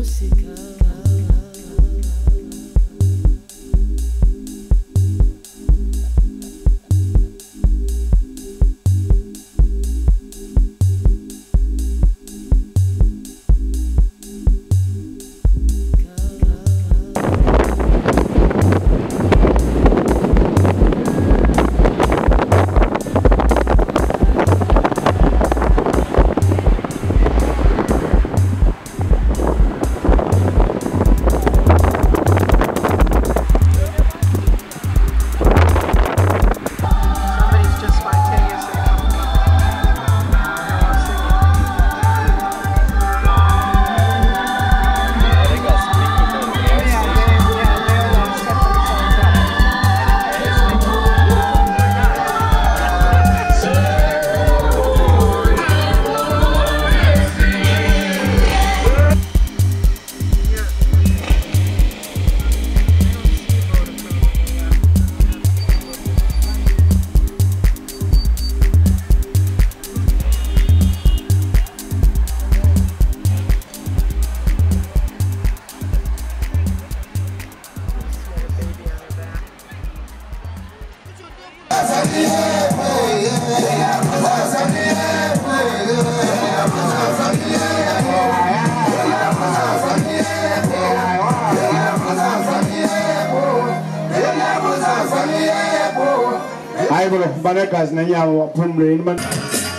musical. guys, na yawa pumre man.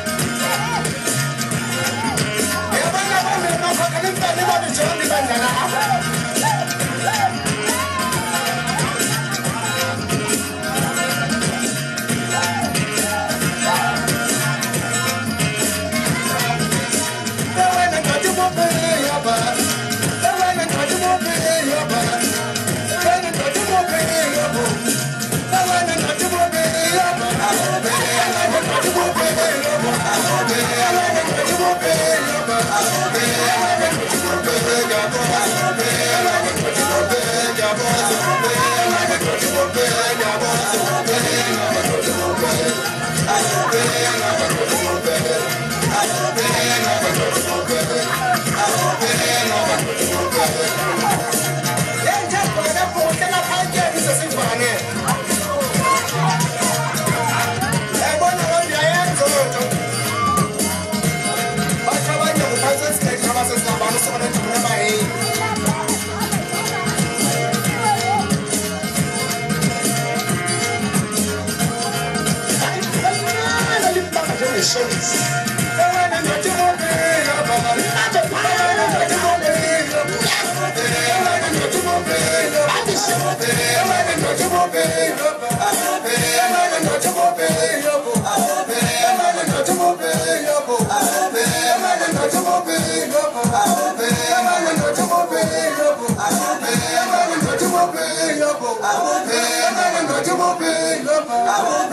Um,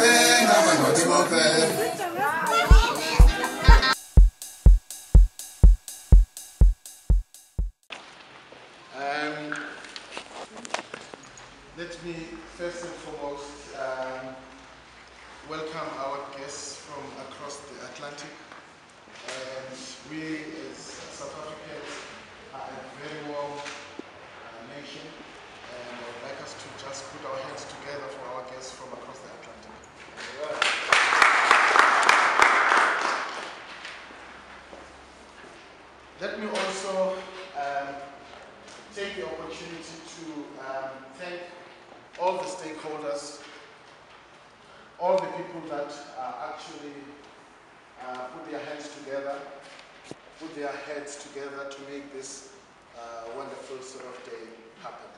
their heads together to make this uh, wonderful sort of day happen.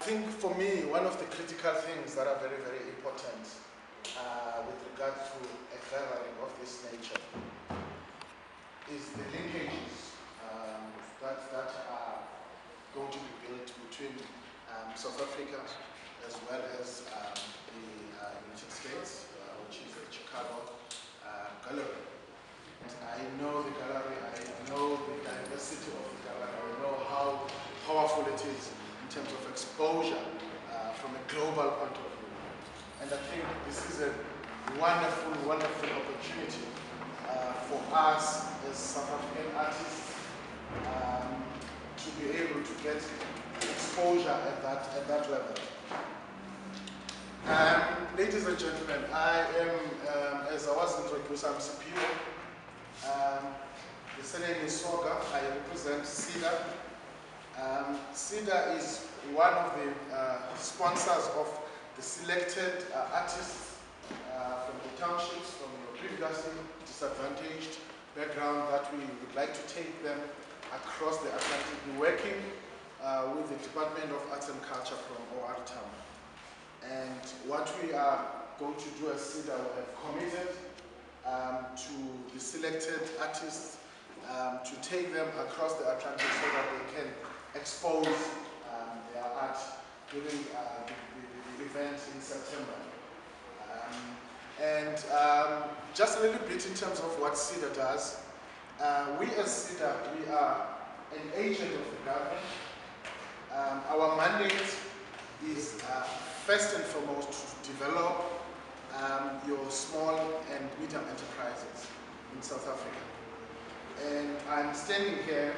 I think for me, one of the critical things that are very, very important uh, with regard to a gathering of this nature is the linkages um, that, that are going to be built between um, South Africa as well as um, the uh, United States, uh, which is the Chicago uh, Gallery. I know the gallery, I know the diversity of the gallery, I know how powerful it is in terms of exposure uh, from a global point of view. And I think this is a wonderful, wonderful opportunity uh, for us as South African artists um, to be able to get exposure at that, at that level. Um, ladies and gentlemen, I am, um, as I was introduced, I'm Sipiwe. Um, the surname is Soga. I represent SEDA. Um, SEDA is one of the uh, sponsors of the selected uh, artists uh, from the townships, from your previously disadvantaged background that we would like to take them across the Atlantic. We're working uh, with the Department of Arts and Culture from OR Tambo. And what we are going to do as SEDA, we have committed um, to the selected artists um, to take them across the Atlantic so that they can expose um, their art during uh, the, the, the event in September. Um, and um, just a little bit in terms of what SEDA does. Uh, we as SEDA, we are an agent of the government. Um, our mandate is uh, first and foremost to develop um, your small and medium enterprises in South Africa. And I'm standing here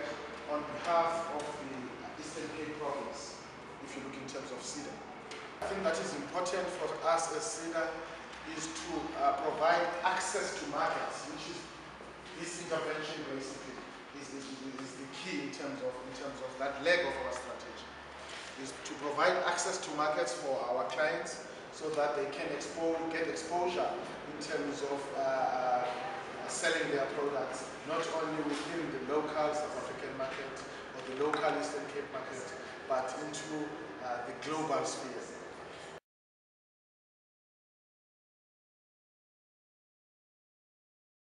on behalf of the Eastern Cape province, if you look in terms of SEDA. I think that is important for us as SEDA is to uh, provide access to markets, which is this intervention basically is, is, is the key in terms of in terms of that leg of our strategy is to provide access to markets for our clients so that they can get exposure in terms of uh, uh, selling their products, not only within the local South African market or the local Eastern Cape market, but into uh, the global sphere.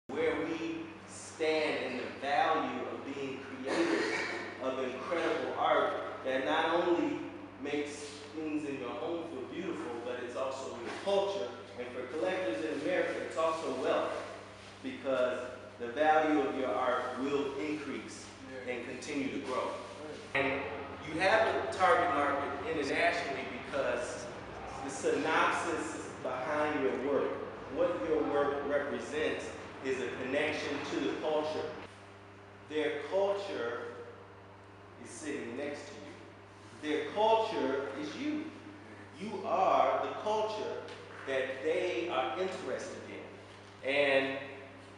Where we stand in the value of being creators of incredible art that not only makes things in your home feel beautiful, but it's also your culture. And for collectors in America, it's also wealth because the value of your art will increase and continue to grow. And you have a target market internationally because the synopsis behind your work, what your work represents, is a connection to the culture. Their culture is sitting next to you. Their culture is you. You are the culture that they are interested in. And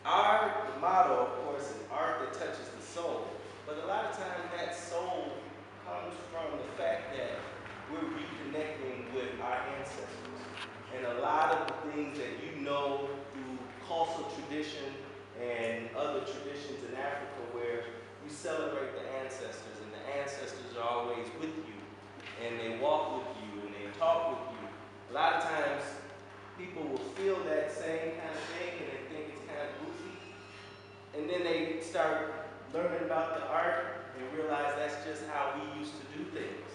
our motto, of course, is art that touches the soul. But a lot of times that soul comes from the fact that we're reconnecting with our ancestors. And a lot of the things that you know through Xhosa tradition and other traditions in Africa where you celebrate the ancestors and the ancestors are always with you and they walk with you and they talk with you. A lot of times people will feel that same kind of thing and they think it's kind of goofy. And then they start learning about the art and realize that's just how we used to do things.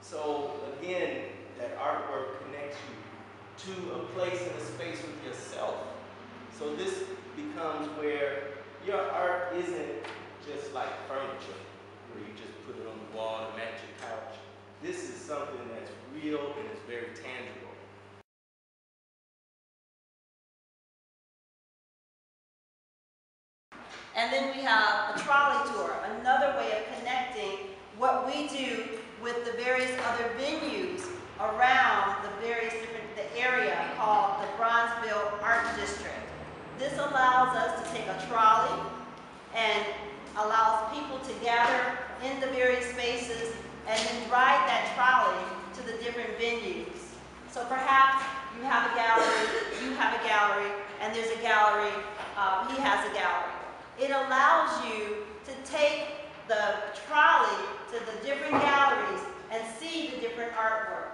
So again, that artwork connects you to a place and a space with yourself. So this becomes where your art isn't just like furniture, where you just put it on the wall to match your couch. This is something that's real and it's very tangible. And then we have a trolley tour, another way of connecting what we do with the various other venues around the various different, the area called the Bronzeville Art District. This allows us to take a trolley and allows people to gather in the various spaces and then ride that trolley to the different venues. So perhaps you have a gallery, you have a gallery, and there's a gallery, um, he has a gallery. It allows you to take the trolley to the different galleries and see the different artwork.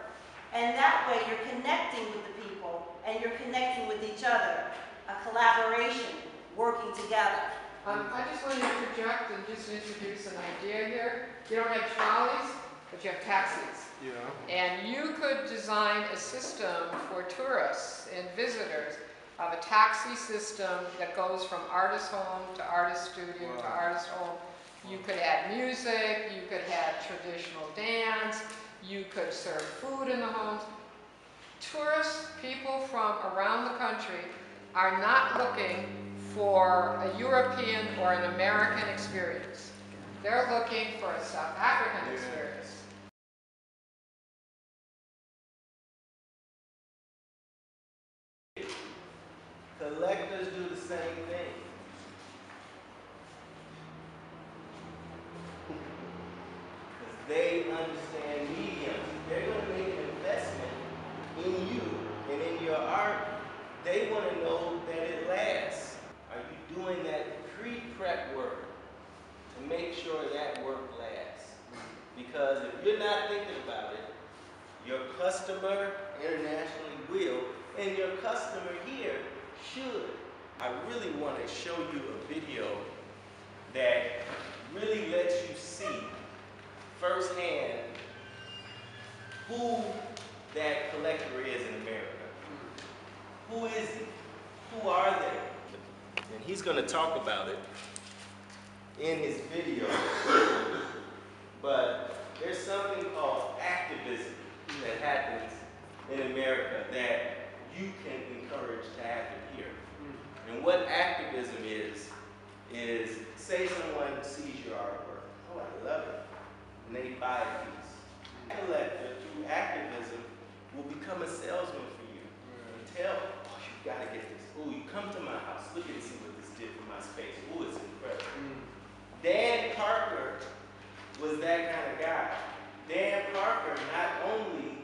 And that way you're connecting with the people and you're connecting with each other, a collaboration, working together. Um, I just want to interject and just introduce an idea here. You don't have trolleys, but you have taxis. Yeah. And you could design a system for tourists and visitors of a taxi system that goes from artist home to artist studio to artist home. You could add music, you could have traditional dance, you could serve food in the homes. Tourists, people from around the country, are not looking for a European or an American experience. They're looking for a South African experience. Collectors do the same thing. Because they understand mediums. They're going to make an investment in you and in your art. They want to know that it lasts. Are you doing that pre-prep work to make sure that work lasts? Because if you're not thinking about it, your customer internationally will, and your customer here should. I really want to show you a video that really lets you see firsthand who that collector is in America. Who is he? Who are they? And he's going to talk about it in his video. But there's something called activism that happens in America that you can encourage to happen here. Hmm. And what activism is, is say someone sees your artwork, oh, I love it, and they buy a piece. Hmm. A collector, through activism, will become a salesman for you hmm. and tell, oh, you gotta get this. Oh, you come to my house, look and see what this did for my space. Oh, it's incredible. Dan Parker was that kind of guy. Dan Parker not only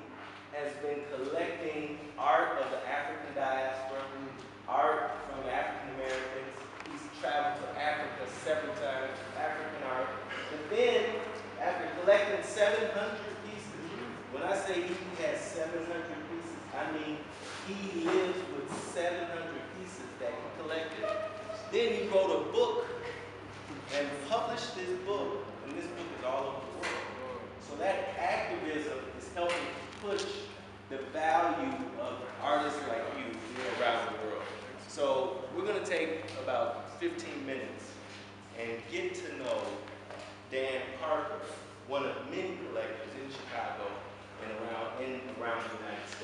has been collecting art of the African diaspora, art from African Americans. He's traveled to Africa several times, African art. But then, after collecting 700 pieces, when I say he has 700 pieces, I mean he lives with 700 pieces that he collected. Then he wrote a book and published this book, and this book is all over the world. So that activism is helping push the value of artists like you around the world. So we're gonna take about 15 minutes and get to know Dan Parker, one of many collectors in Chicago and around, in around the United States.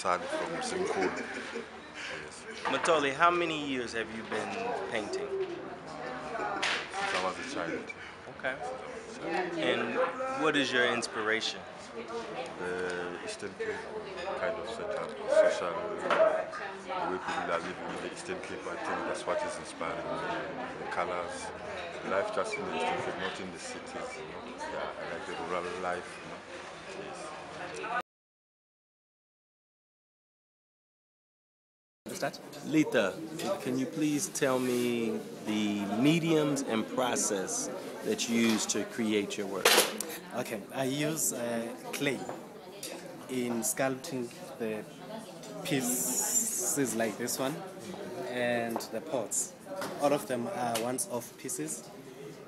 From Zinkulu. Yes, Matole, how many years have you been painting? since I was a child. Okay. And what is your inspiration? The Eastern Cape kind of setup, social, the way people are living in the Eastern Cape, I think that's what is inspiring me. The colors, life just in the Eastern Cape, not in the cities. You know? Yeah, I like the rural life. Letha, can you please tell me the mediums and process that you use to create your work? Okay, I use uh, clay in sculpting the pieces like this one and the pots. All of them are once-off pieces.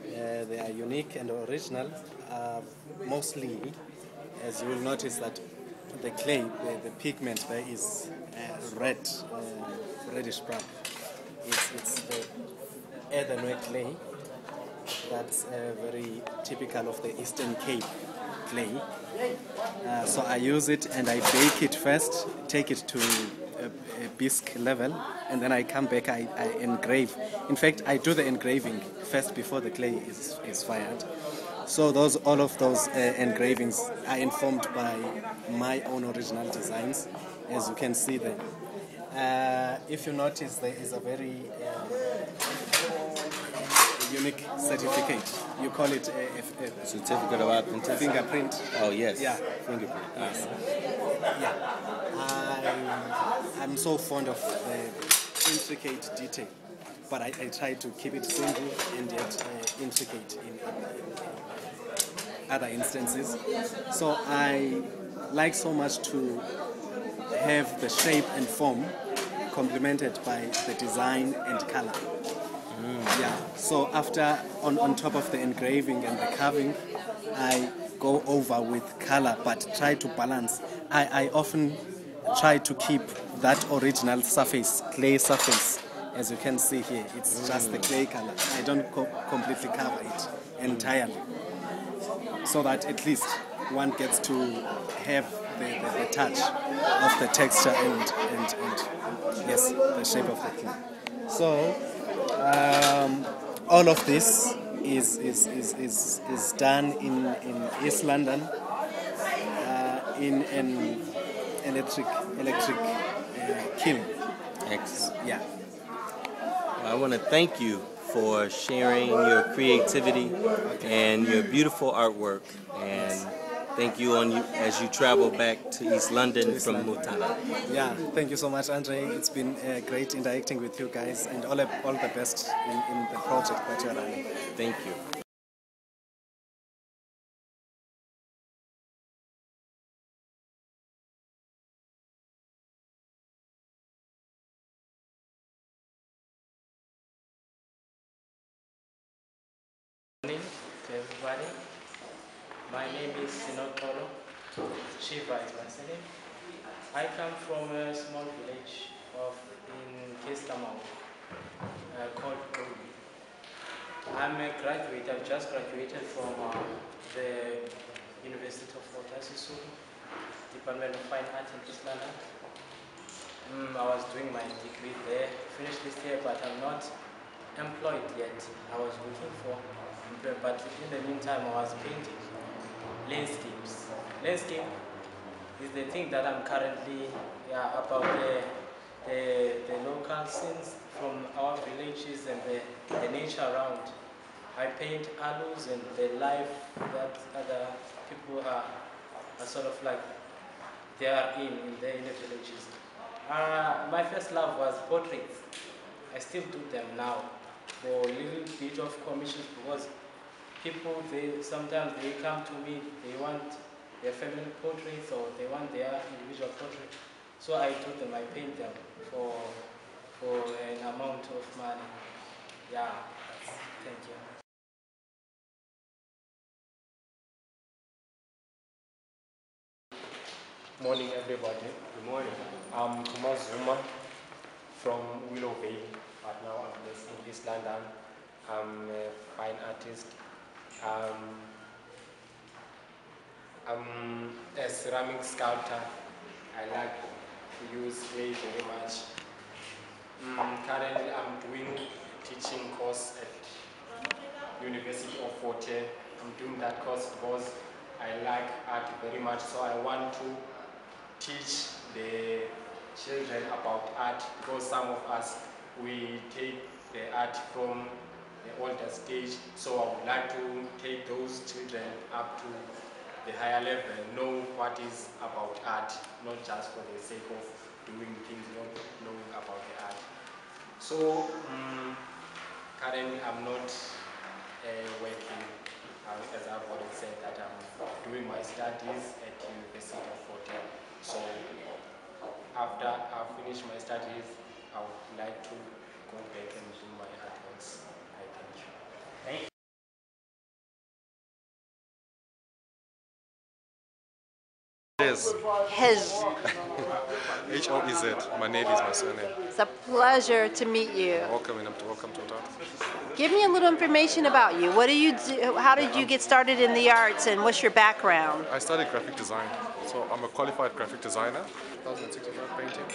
Uh, they are unique and original. Uh, mostly, as you will notice that the clay, the, the pigment there is uh, red, uh, reddish brown. It's, it's the earthenware clay that's uh, very typical of the Eastern Cape clay. Uh, so I use it and I bake it first, take it to a, a bisque level, and then I come back, I, I engrave. In fact, I do the engraving first before the clay is, is fired. So those, all of those uh, engravings are informed by my own original designs, as you can see there. Uh, if you notice, there is a very uh, unique certificate. You call it a, a, a Certificate of authenticity? fingerprint. Oh, yes. Yeah. Fingerprint. Yes. Yeah. I, I'm so fond of the intricate detail, but I, I try to keep it simple and yet uh, intricate in, in, in other instances. So I like so much to have the shape and form complemented by the design and color. Mm. Yeah. So after on, on top of the engraving and the carving, I go over with color, but try to balance. I, I often try to keep that original surface, clay surface, as you can see here. It's just the mm. clay color. I don't co- completely cover it entirely, so that at least one gets to have the, the, the touch of the texture and, and, and yes, the shape of the clay. So um, all of this is, is, is, is, is done in, in East London uh, in an electric electric uh, kiln. Excellent. Yeah. I want to thank you for sharing your creativity and your beautiful artwork. And thank you on you as you travel back to East London from Mthatha. Yeah, thank you so much, Andre. It's been uh, great interacting with you guys, and all, all the best in, in the project that you're running. Thank you. Everybody. My name is Sinotolo. Shiva is my surname. I come from a small village of in Kestamau uh, called Kogi. I'm a graduate. I've just graduated from uh, the University of Walter Sisulu, Department of Fine Art East London. Mm, I was doing my degree there, finished this year, but I'm not employed yet. I was looking for but in the meantime, I was painting landscapes. Landscape is the thing that I'm currently yeah, about the, the, the local scenes from our villages and the, the nature around. I paint alus and the life that other people are, are sort of like they are in in the, in the villages. Uh, my first love was portraits. I still do them now for a little bit of commissions because people they sometimes they come to me they want their family portraits or they want their individual portrait. So I do them, I paint them for for an amount of money. Yeah, thank you. Morning, everybody. Good morning. I'm Kumar Zuma from Willow Vale, but now I'm based in East London. I'm a fine artist. Um, I'm a ceramic sculptor. I like to use clay very much. Mm, currently, I'm doing teaching course at University of Fort I'm doing that course because I like art very much, so I want to teach the children about art because some of us we take the art from the older stage so I would like to take those children up to the higher level know what is about art not just for the sake of doing things, not knowing about the art. So um, currently I'm not uh, working, uh, as I've already said, that I'm doing my studies at University of Fort So after I've finished my studies, I would like to go back and do my artworks. Hez. H O E Z. My name is my surname. It's a pleasure to meet you. Welcome and welcome to Tata. Give me a little information about you. What do you do? How did you get started in the arts and what's your background? I studied graphic design, so I'm a qualified graphic designer. 2006 I started painting.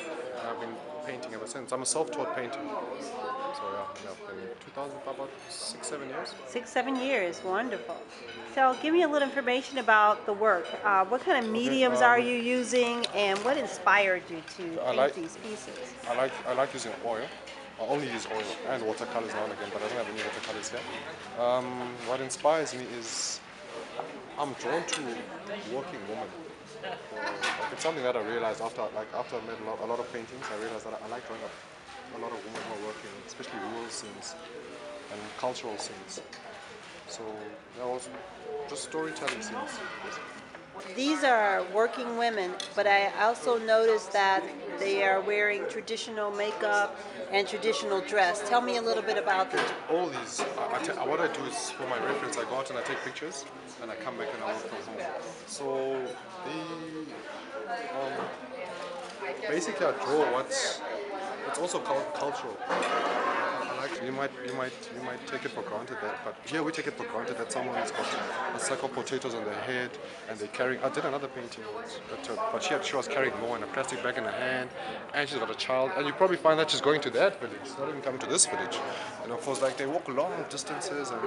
I've been painting ever since. I'm a self-taught painter. So yeah, I've been 2000 for about six, seven years. Six, seven years. Wonderful. So give me a little information about the work. Uh, what kind of mediums are um, you using and what inspired you to I paint like- these pieces? I like I like using oil. I only use oil and watercolors now and again, but I don't have any watercolors here. Um, what inspires me is I'm drawn to working women. Like it's something that I realized after like after I made a lot, a lot of paintings. I realized that I, I like drawing a, a lot of women who are working, especially rural scenes and cultural scenes. So that was just storytelling scenes. These are working women, but I also noticed that they are wearing traditional makeup and traditional dress. Tell me a little bit about the all these, I, I what I do is for my reference, I go out and I take pictures, and I come back and I work from home. So um, basically I draw what's it's also cul- cultural. You might you might you might take it for granted that, but here we take it for granted that someone's got a sack of potatoes on their head and they're carrying. I did another painting, but uh, but she had, she was carrying more in a plastic bag in her hand, and she's got a child, and you probably find that she's going to that village, not even coming to this village. And of course, like they walk long distances, and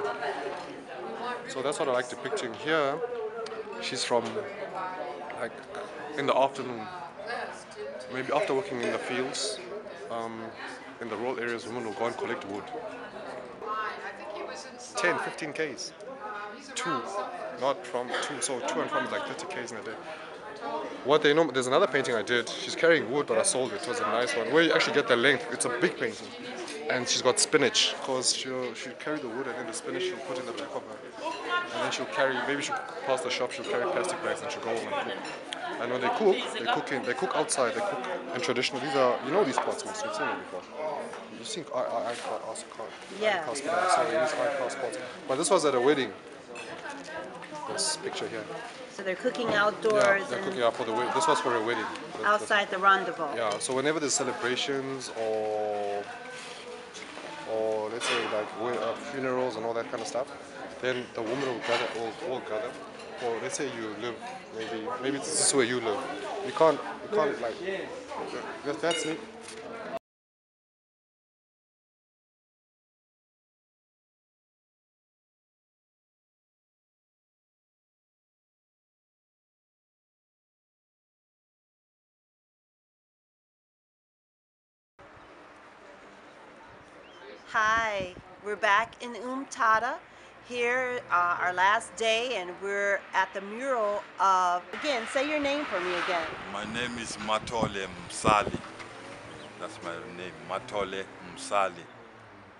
so that's what I like depicting here. She's from like in the afternoon, maybe after working in the fields, um, in the rural areas, women will go and collect wood. I think he was inside. 10, 15 Ks. Two, not from two, so two and from is like 30 Ks in a day. What they know, there's another painting I did. She's carrying wood, but I sold it. It was a nice one. Where you actually get the length, it's a big painting. And she's got spinach, because she'll, she'll carry the wood and then the spinach she'll put in the back of her. And then she'll carry, maybe she'll pass the shop, she'll carry plastic bags and she'll go home and cook. And when they cook, they cook in, they cook outside, they cook in traditional, these are, you know these pots, most, you've seen them before. You've seen I, I, I, also Yeah. So they use high class pots. But this was at a wedding. This picture here. So they're cooking outdoors. Yeah, they're and cooking out for the wedding. This was for a wedding. Outside the rendezvous. Yeah, so whenever there's celebrations or or let's say like uh, funerals and all that kind of stuff, then the women will gather, all, all gather. Or let's say you live, maybe maybe this is where you live. You can't, you can't like. That, that's it. Hi, we're back in Umtata. Here, uh, our last day, and we're at the mural of. Again, say your name for me again. My name is Matole Msali. That's my name, Matole Msali.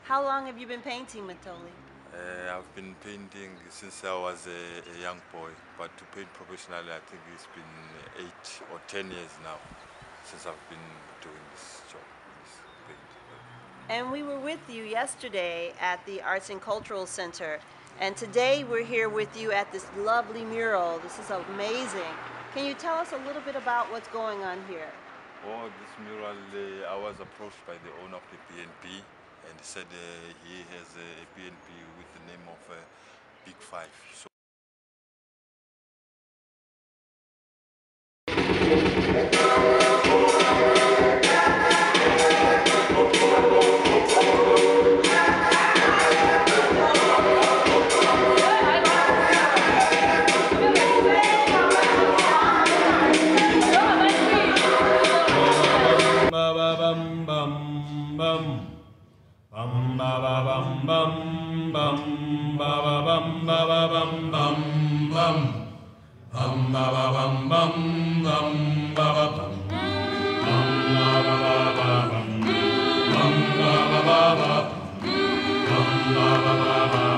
How long have you been painting, Matole? Uh, I've been painting since I was a, a young boy, but to paint professionally, I think it's been eight or ten years now since I've been doing this job. And we were with you yesterday at the Arts and Cultural Center, and today we're here with you at this lovely mural. This is amazing. Can you tell us a little bit about what's going on here? Oh, this mural, uh, I was approached by the owner of the PNP and he said uh, he has a PNP with the name of uh, Big Five. So ba ba ba bum bum bum ba ba bum ba ba bum bum bum bum ba ba bum bum bum ba ba bum bum ba ba ba ba bum bum ba ba ba ba bum ba ba ba ba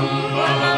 Judith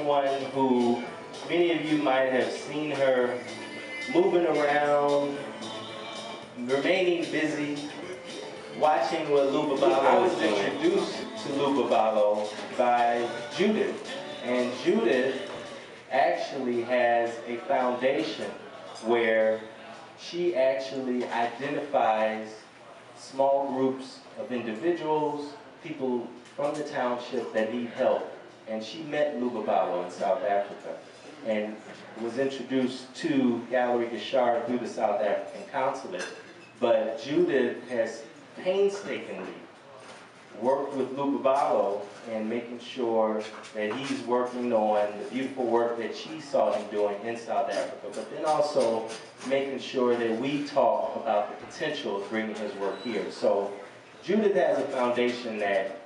someone who many of you might have seen her moving around, remaining busy, watching what Lubabalo I was introduced to Lubabalo by Judith. And Judith actually has a foundation where she actually identifies small groups of individuals, people from the township that need help. And she met Lubabalo in South Africa and was introduced to Gallery Guichard through the South African consulate. But Judith has painstakingly worked with Lubabalo and making sure that he's working on the beautiful work that she saw him doing in South Africa, but then also making sure that we talk about the potential of bringing his work here. So Judith has a foundation that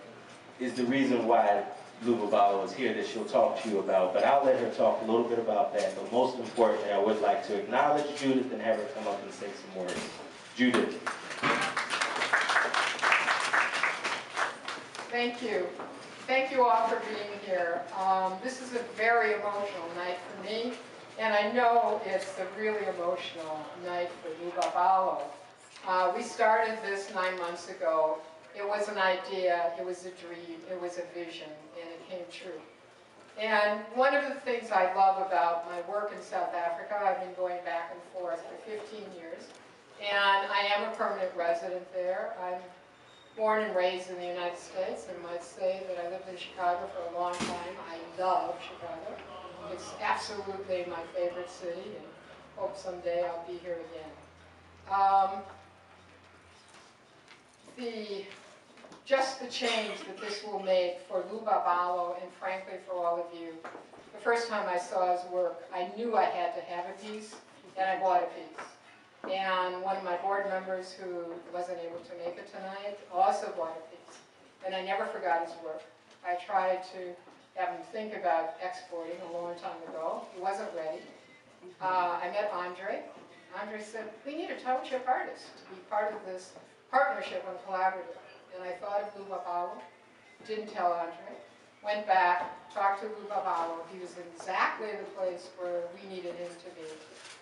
is the reason why Lubabalo is here that she'll talk to you about, but I'll let her talk a little bit about that. But most importantly, I would like to acknowledge Judith and have her come up and say some words. Judith. Thank you. Thank you all for being here. Um, this is a very emotional night for me, and I know it's a really emotional night for Lubabalo. Uh, we started this nine months ago. It was an idea, it was a dream, it was a vision, came true. And one of the things I love about my work in South Africa, I've been going back and forth for 15 years, and I am a permanent resident there. I'm born and raised in the United States and might say that I lived in Chicago for a long time. I love Chicago. It's absolutely my favorite city and hope someday I'll be here again. Um, the, just the change that this will make for Luba Lubabalo and frankly for all of you. The first time I saw his work, I knew I had to have a piece and I bought a piece. And one of my board members who wasn't able to make it tonight also bought a piece. And I never forgot his work. I tried to have him think about exporting a long time ago. He wasn't ready. Uh, I met Andre. Andre said, we need a township artist to be part of this partnership and collaborative. And I thought of Lubabalo, didn't tell Andre, went back, talked to Lubabalo. He was exactly the place where we needed him to be.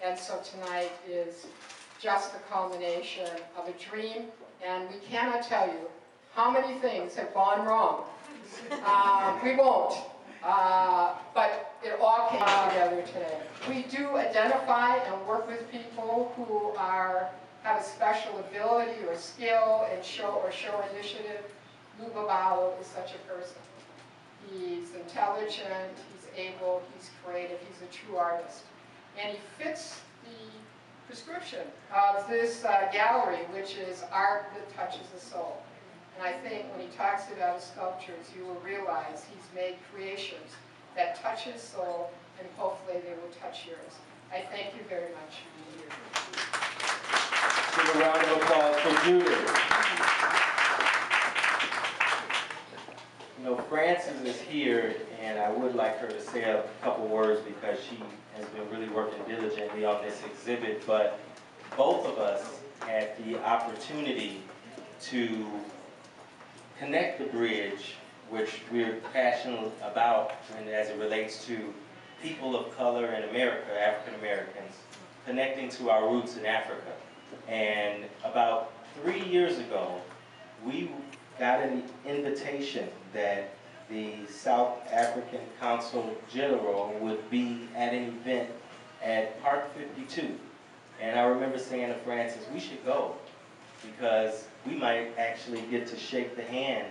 And so tonight is just the culmination of a dream, and we cannot tell you how many things have gone wrong. Uh, we won't, uh, but it all came together today. We do identify and work with people who are have a special ability or skill and show or show initiative. Lubabalo is such a person. He's intelligent, he's able, he's creative, he's a true artist. And he fits the prescription of this uh, gallery, which is art that touches the soul. And I think when he talks about his sculptures, you will realize he's made creations that touch his soul, and hopefully they will touch yours. I thank you very much. Give a round of applause for Judith. You know, Frances is here, and I would like her to say a couple words because she has been really working diligently on this exhibit, but both of us had the opportunity to connect the bridge, which we're passionate about and as it relates to people of color in America, African Americans, connecting to our roots in Africa. And about three years ago, we got an invitation that the South African Consul General would be at an event at Park 52. And I remember saying to Francis, we should go because we might actually get to shake the hand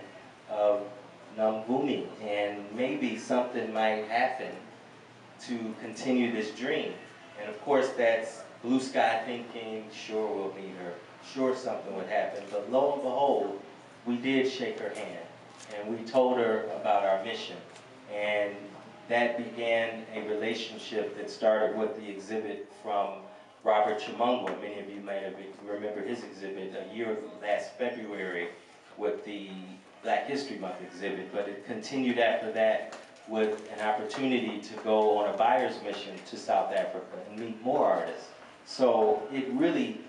of Namvumi and maybe something might happen to continue this dream. And of course that's blue sky thinking, sure sure something would happen. But lo and behold, we did shake her hand and we told her about our mission. And that began a relationship that started with the exhibit from Robert Chimungwa. Many of you may have remember his exhibit a year last February with the Black History Month exhibit, but it continued after that with an opportunity to go on a buyer's mission to South Africa and meet more artists. So it really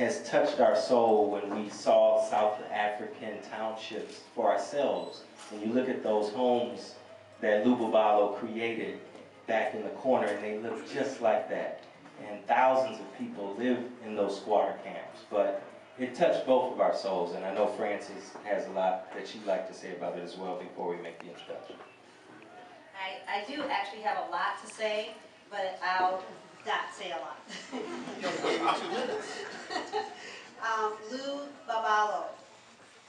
has touched our soul when we saw South African townships for ourselves. When you look at those homes that Lubabalo created back in the corner, and they look just like that. And thousands of people live in those squatter camps. But it touched both of our souls, and I know Frances has a lot that she'd like to say about it as well before we make the introduction. I, I do actually have a lot to say, but I'll not say a lot. um, Lou Babalo.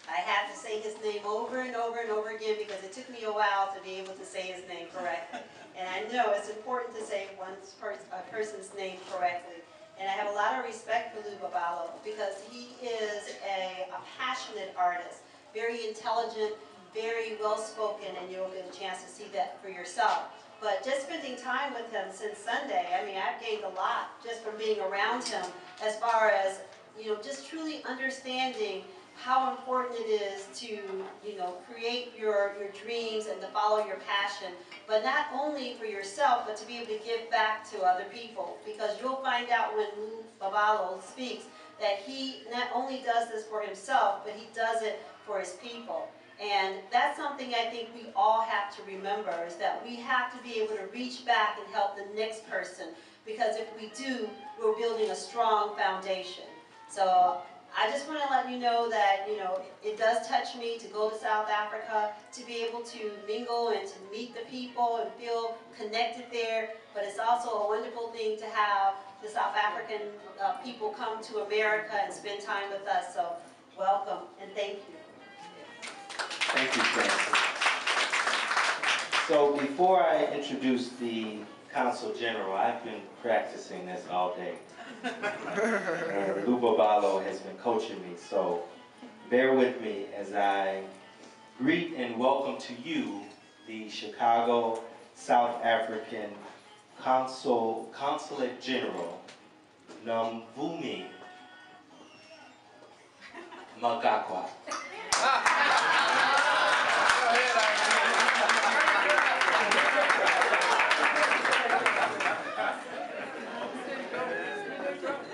I have to say his name over and over and over again because it took me a while to be able to say his name correctly. And I know it's important to say one pers a person's name correctly. And I have a lot of respect for Lubabalo because he is a, a passionate artist, very intelligent, very well-spoken, and you'll get a chance to see that for yourself. But just spending time with him since Sunday, I mean, I've gained a lot just from being around him as far as, you know, just truly understanding how important it is to, you know, create your, your dreams and to follow your passion, but not only for yourself, but to be able to give back to other people. Because you'll find out when Lou Babalo speaks that he not only does this for himself, but he does it for his people. And that's something I think we all have to remember, is that we have to be able to reach back and help the next person. Because if we do, we're building a strong foundation. So I just want to let you know that, you know, it does touch me to go to South Africa, to be able to mingle and to meet the people and feel connected there. But it's also a wonderful thing to have the South African uh, people come to America and spend time with us. So welcome and thank you. Thank you, Francis. So before I introduce the Consul General, I've been practicing this all day. and Lubabalo has been coaching me, so bear with me as I greet and welcome to you the Chicago South African Consul, Consulate General, Namvumi Magakwa.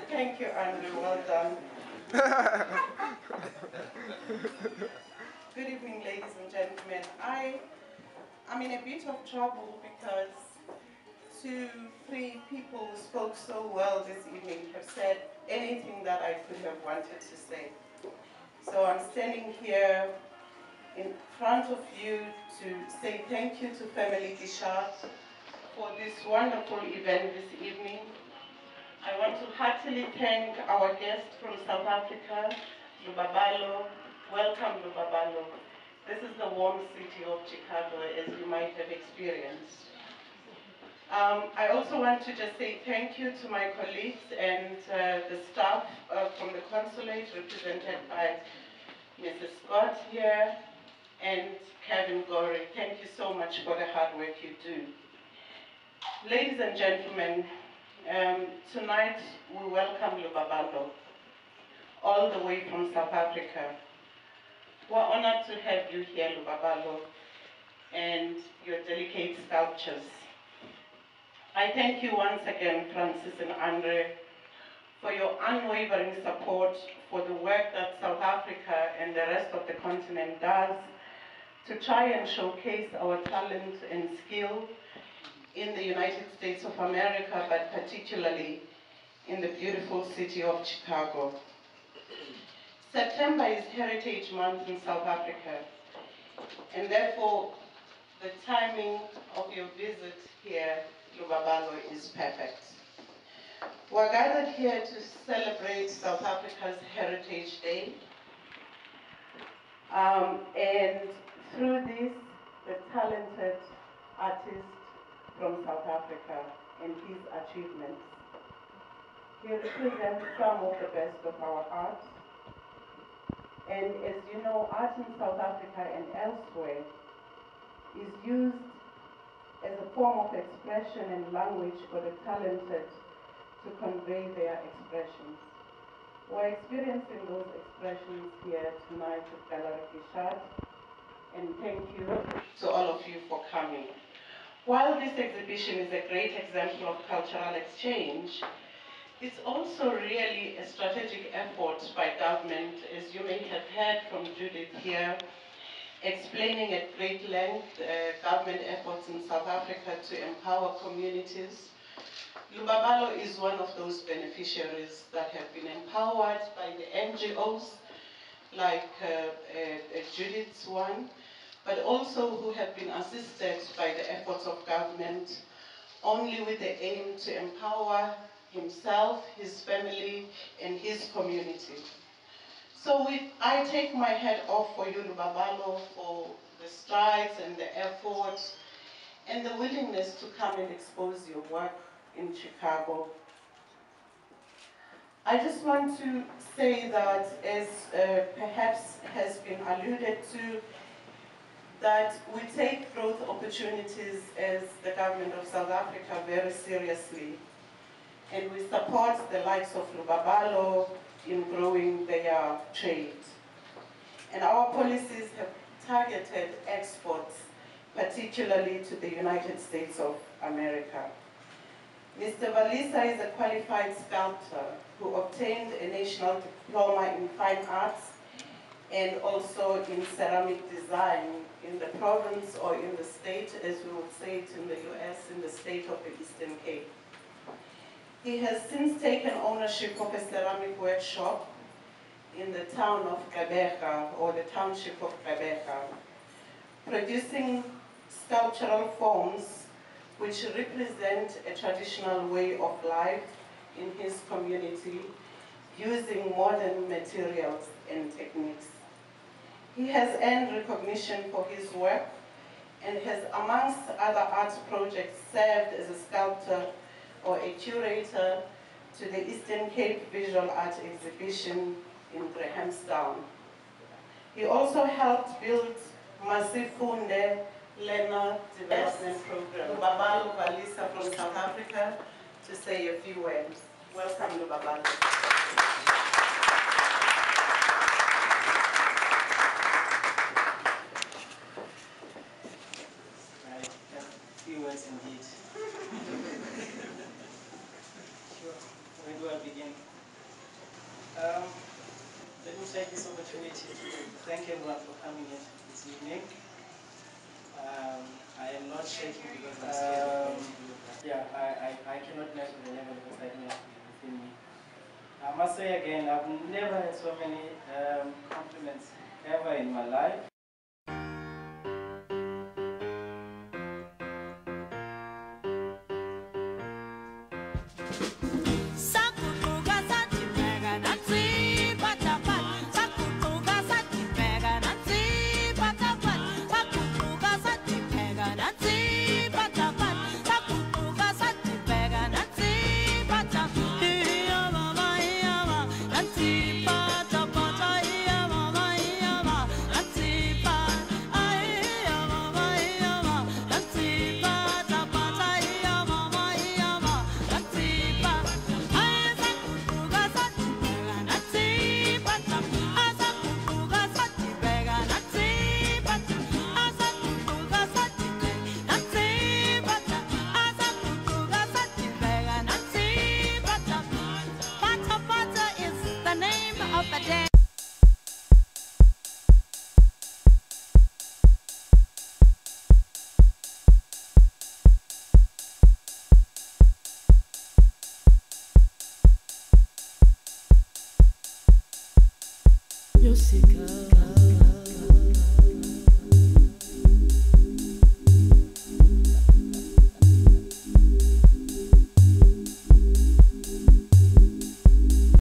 Thank you, Andrew. Well done. Good evening, ladies and gentlemen. I am in a bit of trouble because two, three people who spoke so well this evening have said anything that I could have wanted to say. So I'm standing here in front of you to say thank you to Family Guichard for this wonderful event this evening. I want to heartily thank our guest from South Africa, Lubabalo. Welcome, Lubabalo. This is the warm city of Chicago, as you might have experienced. Um, I also want to just say thank you to my colleagues and uh, the staff uh, from the consulate, represented by Mrs. Scott here, and Kevin Gorey. Thank you so much for the hard work you do. Ladies and gentlemen, um, tonight we welcome Lubabalo, all the way from South Africa. We're honored to have you here, Lubabalo, and your delicate sculptures. I thank you once again, Francis and Andre, for your unwavering support for the work that South Africa and the rest of the continent does to try and showcase our talent and skill in the United States of America, but particularly in the beautiful city of Chicago. September is Heritage Month in South Africa, and therefore the timing of your visit here, Lubabalo, is perfect. We're gathered here to celebrate South Africa's Heritage Day, um, and through this, the talented artist from South Africa and his achievements. He represents some of the best of our art. And as you know, art in South Africa and elsewhere is used as a form of expression and language for the talented to convey their expressions. We're experiencing those expressions here tonight at Gallery Guichard, and thank you to all of you for coming. While this exhibition is a great example of cultural exchange, it's also really a strategic effort by government, as you may have heard from Judith here, explaining at great length uh, government efforts in South Africa to empower communities. Lubabalo is one of those beneficiaries that have been empowered by the NGOs, like uh, uh, Judith's one, but also who have been assisted by the efforts of government only with the aim to empower himself, his family, and his community. So we, I take my hat off for you, Lubabalo, for the strides and the efforts and the willingness to come and expose your work in Chicago. I just want to say that, as uh, perhaps has been alluded to, that we take growth opportunities as the government of South Africa very seriously. And we support the likes of Lubabalo in growing their trade. And our policies have targeted exports, particularly to the United States of America. Mr. Valisa is a qualified sculptor who obtained a national diploma in fine arts and also in ceramic design in the province or in the state, as we would say it in the US, in the state of the Eastern Cape. He has since taken ownership of a ceramic workshop in the town of Gqeberha, or the township of Gqeberha, producing sculptural forms which represent a traditional way of life in his community using modern materials and techniques. He has earned recognition for his work and has, amongst other art projects, served as a sculptor or a curator to the Eastern Cape Visual Art Exhibition in Grahamstown. He also helped build Masifunde Learner Development Program. Lubabalu Valisa from South Africa to say a few words. Welcome, Lubabalu. Right, a few words indeed. sure, where do I begin? Um, let me take this opportunity to thank everyone for coming here this evening. Um, I am not shaking because I'm scared of going to do that. Yeah, I, I, I cannot measure the level of excitement within me. I must say again, I've never had so many um, compliments ever in my life. Musical.